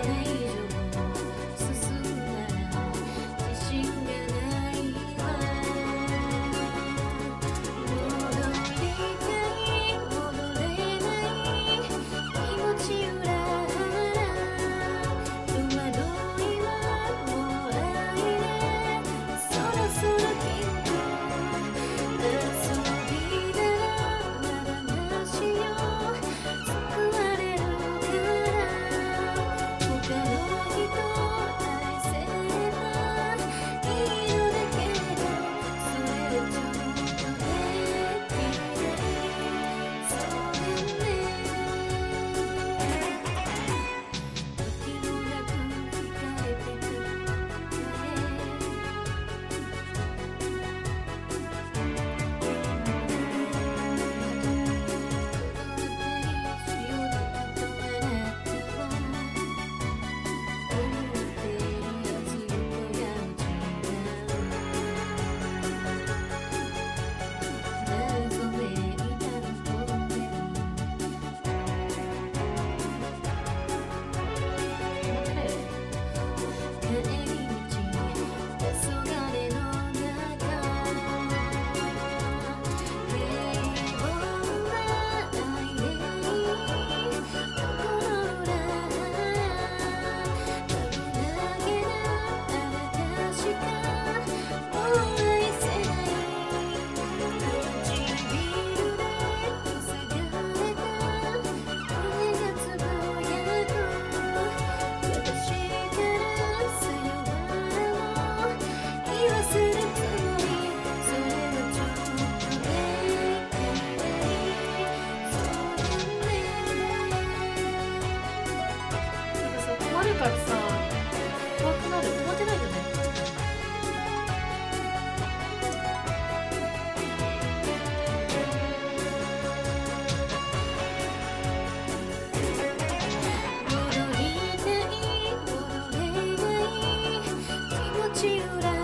Thank. からさ怖くなるてないよねりたいれない気持ち裏